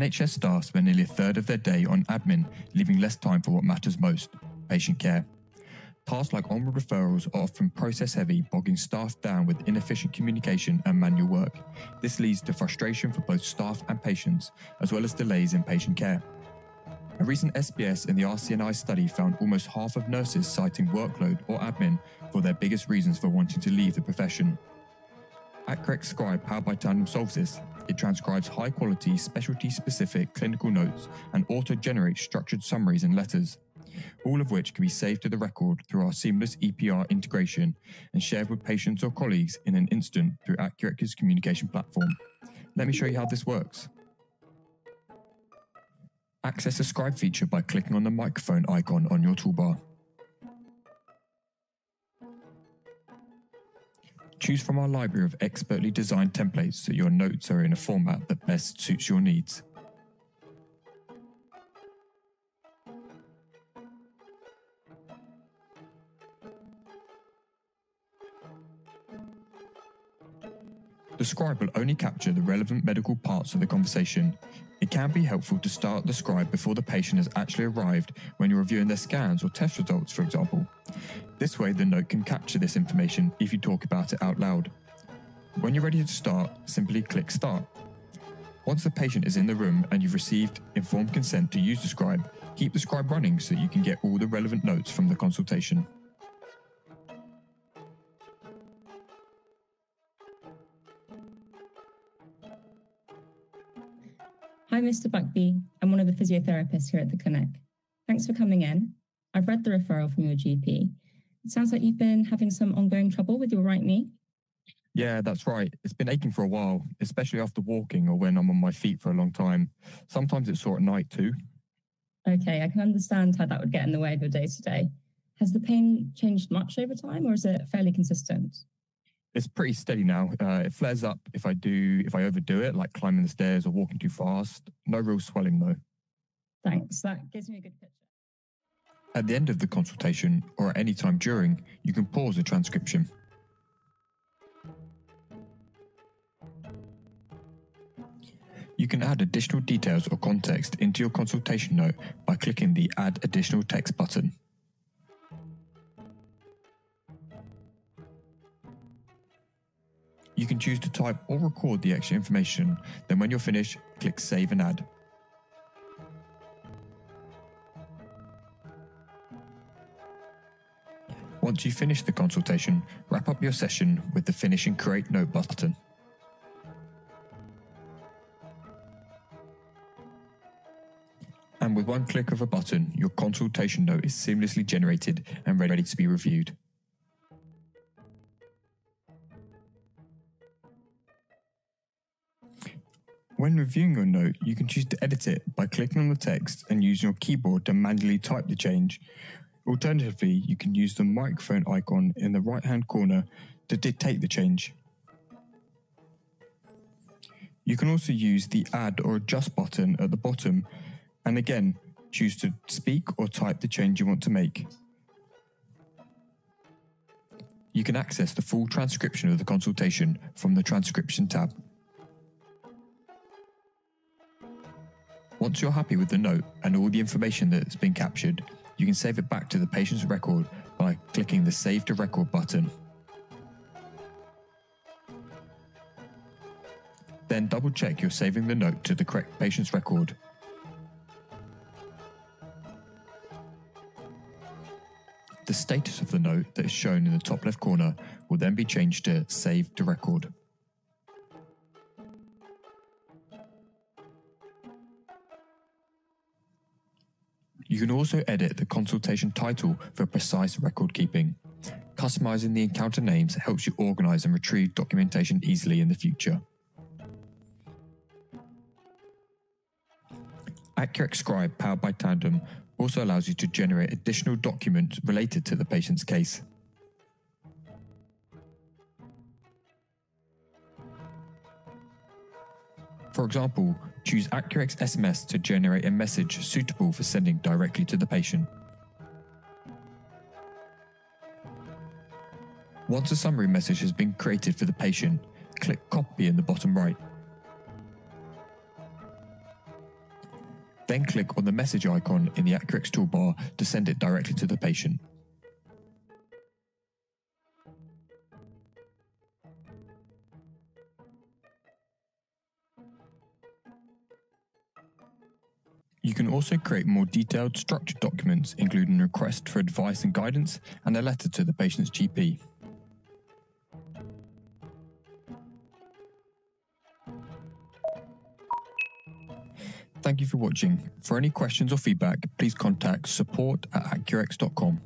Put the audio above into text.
NHS staff spend nearly a third of their day on admin, leaving less time for what matters most patient care. Tasks like onward referrals are often process heavy, bogging staff down with inefficient communication and manual work. This leads to frustration for both staff and patients, as well as delays in patient care. A recent SBS in the RCNI study found almost half of nurses citing workload or admin for their biggest reasons for wanting to leave the profession. Accurx Scribe powered by Tandem solves this. It transcribes high quality, specialty specific clinical notes and auto generates structured summaries and letters, all of which can be saved to the record through our seamless EPR integration and shared with patients or colleagues in an instant through Accurx's communication platform. Let me show you how this works. Access the scribe feature by clicking on the microphone icon on your toolbar. Choose from our library of expertly designed templates so your notes are in a format that best suits your needs. The scribe will only capture the relevant medical parts of the conversation. It can be helpful to start the scribe before the patient has actually arrived when you're reviewing their scans or test results, for example. This way, the note can capture this information if you talk about it out loud. When you're ready to start, simply click Start. Once the patient is in the room and you've received informed consent to use the scribe, keep the scribe running so you can get all the relevant notes from the consultation. Hi, Mr. Buckby. I'm one of the physiotherapists here at the clinic. Thanks for coming in. I've read the referral from your GP. It sounds like you've been having some ongoing trouble with your right knee. Yeah, that's right. It's been aching for a while, especially after walking or when I'm on my feet for a long time. Sometimes it's sore at night too. Okay, I can understand how that would get in the way of your day to day. Has the pain changed much over time or is it fairly consistent? It's pretty steady now. Uh, it flares up if I do if I overdo it, like climbing the stairs or walking too fast. No real swelling though. Thanks. That gives me a good picture. At the end of the consultation or at any time during, you can pause the transcription. You can add additional details or context into your consultation note by clicking the Add Additional Text button. You can choose to type or record the extra information. Then when you're finished, click Save and Add. Once you finish the consultation, wrap up your session with the Finish and Create Note button. And with one click of a button, your consultation note is seamlessly generated and ready to be reviewed. When reviewing your note, you can choose to edit it by clicking on the text and using your keyboard to manually type the change. Alternatively, you can use the microphone icon in the right hand corner to dictate the change. You can also use the Add or Adjust button at the bottom and again choose to speak or type the change you want to make. You can access the full transcription of the consultation from the Transcription tab. Once you're happy with the note and all the information that's been captured, you can save it back to the patient's record by clicking the Save to Record button. Then double check you're saving the note to the correct patient's record. The status of the note that is shown in the top left corner will then be changed to Save to Record. You can also edit the consultation title for precise record keeping. Customizing the encounter names helps you organize and retrieve documentation easily in the future. Accurx Scribe powered by Tandem also allows you to generate additional documents related to the patient's case. For example, choose Accurx SMS to generate a message suitable for sending directly to the patient. Once a summary message has been created for the patient, click Copy in the bottom right. Then click on the message icon in the Accurx toolbar to send it directly to the patient. You can also create more detailed structured documents, including a request for advice and guidance and a letter to the patient's GP. Thank you for watching. For any questions or feedback, please contact support at accurx.com.